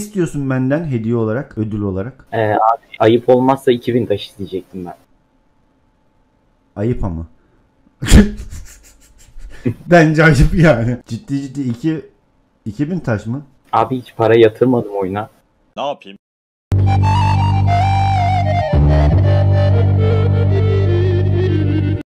istiyorsun benden hediye olarak, ödül olarak? Ee, abi ayıp olmazsa 2000 taş isteyecektim ben. Ayıp ama. Bence ayıp yani. Ciddi ciddi 2 2000 taş mı? Abi hiç para yatırmadım oyuna. Ne yapayım?